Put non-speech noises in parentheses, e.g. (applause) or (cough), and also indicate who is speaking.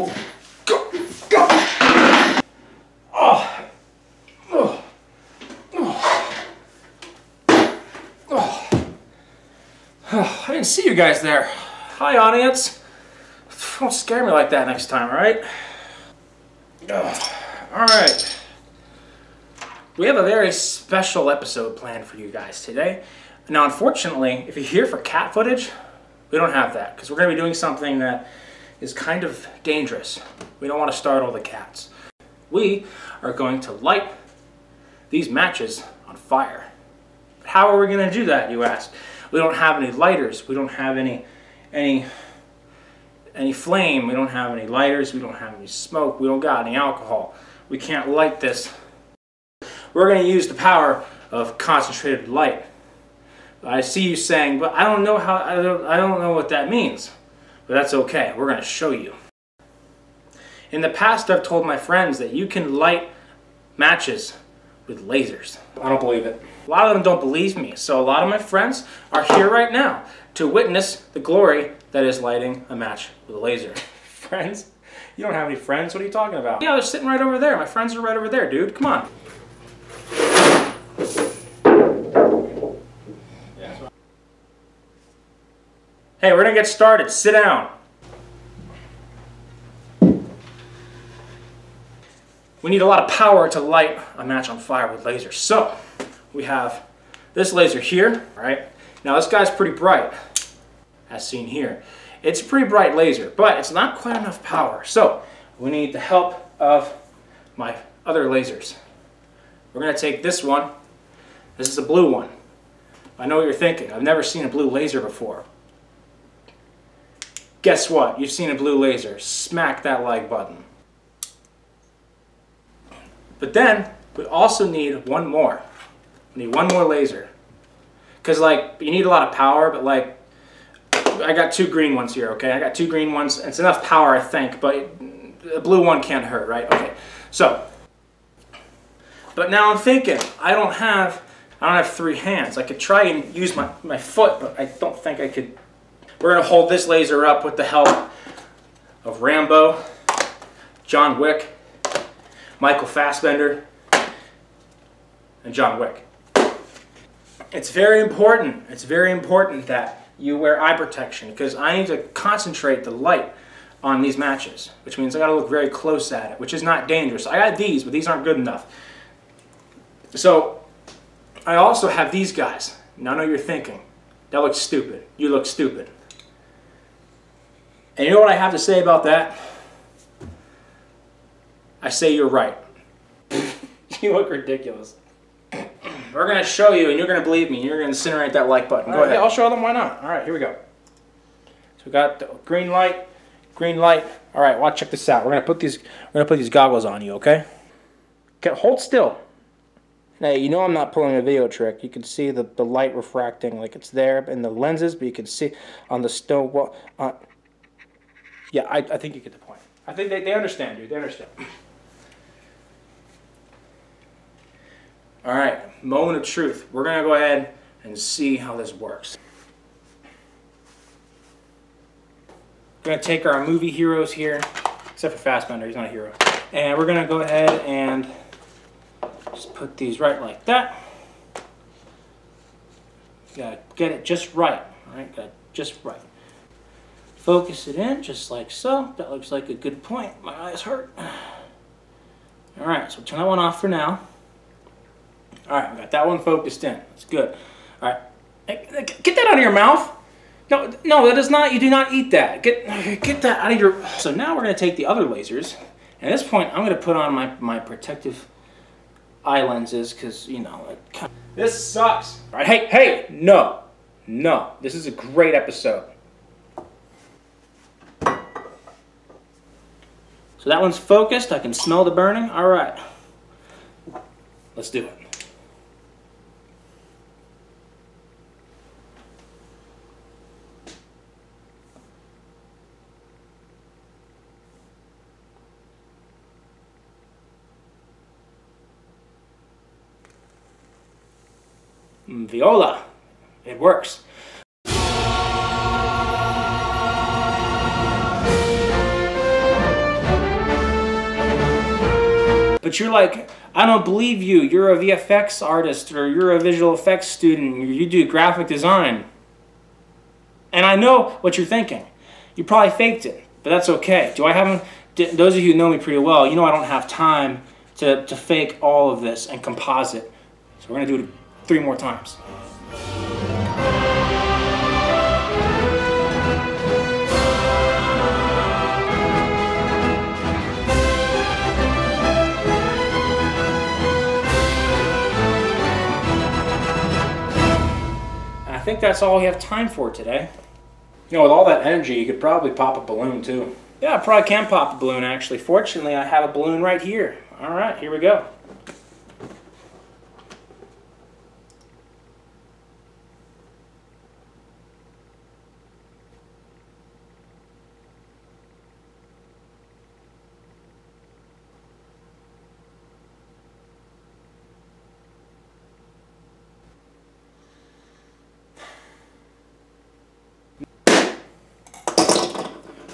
Speaker 1: Oh, go, go. Oh. Oh. Oh. Oh. I didn't see you guys there. Hi, audience. Don't scare me like that next time, all right? Oh. All right. We have a very special episode planned for you guys today. Now, unfortunately, if you're here for cat footage, we don't have that because we're going to be doing something that is kind of dangerous. We don't want to startle the cats. We are going to light these matches on fire. How are we going to do that, you ask? We don't have any lighters. We don't have any any any flame. We don't have any lighters. We don't have any smoke. We don't got any alcohol. We can't light this. We're going to use the power of concentrated light. I see you saying, but I don't know how I don't I don't know what that means. But that's okay. We're going to show you. In the past, I've told my friends that you can light matches with lasers. I don't believe it. A lot of them don't believe me, so a lot of my friends are here right now to witness the glory that is lighting a match with a laser. (laughs) friends? You don't have any friends? What are you talking about? Yeah, they're sitting right over there. My friends are right over there, dude. Come on. Hey, we're gonna get started. Sit down. We need a lot of power to light a match on fire with lasers. So, we have this laser here, right? Now this guy's pretty bright, as seen here. It's a pretty bright laser, but it's not quite enough power. So, we need the help of my other lasers. We're gonna take this one. This is a blue one. I know what you're thinking. I've never seen a blue laser before. Guess what? You've seen a blue laser. Smack that like button. But then, we also need one more. We need one more laser. Because, like, you need a lot of power, but, like, I got two green ones here, okay? I got two green ones. It's enough power, I think, but a blue one can't hurt, right? Okay, so. But now I'm thinking, I don't have, I don't have three hands. I could try and use my, my foot, but I don't think I could we're going to hold this laser up with the help of Rambo, John Wick, Michael Fassbender, and John Wick. It's very important, it's very important that you wear eye protection because I need to concentrate the light on these matches, which means I gotta look very close at it, which is not dangerous. I got these, but these aren't good enough. So, I also have these guys. Now I know you're thinking, that looks stupid. You look stupid. And you know what I have to say about that? I say you're right. (laughs) you look ridiculous. We're going to show you, and you're going to believe me. You're going to incinerate that like button. Go right, ahead. I'll show them. Why not? All right, here we go. So we got the green light, green light. All right, watch. Check this out. We're going to put these. We're going to put these goggles on you. Okay. Okay. Hold still. Now you know I'm not pulling a video trick. You can see the the light refracting like it's there in the lenses, but you can see on the stone wall. Uh, yeah, I, I think you get the point. I think they, they understand, dude. They understand. All right, moment of truth. We're going to go ahead and see how this works. We're going to take our movie heroes here, except for Fassbender, he's not a hero. And we're going to go ahead and just put these right like that. You gotta get it just right, all right? Got just right. Focus it in just like so. That looks like a good point. My eyes hurt. (sighs) All right, so turn that one off for now. All right, I got that one focused in. That's good. All right, get that out of your mouth. No, no, that is not. You do not eat that. Get get that out of your. So now we're gonna take the other lasers. At this point, I'm gonna put on my my protective eye lenses because you know it, this sucks. All right, hey, hey, no, no. This is a great episode. That one's focused. I can smell the burning. All right. Let's do it. Mm, viola. It works. But you're like, I don't believe you. You're a VFX artist or you're a visual effects student. You do graphic design. And I know what you're thinking. You probably faked it, but that's okay. Do I have those of you who know me pretty well, you know I don't have time to, to fake all of this and composite. So we're gonna do it three more times. Think that's all we have time for today. You know, with all that energy, you could probably pop a balloon too. Yeah, I probably can pop a balloon actually. Fortunately, I have a balloon right here. All right, here we go.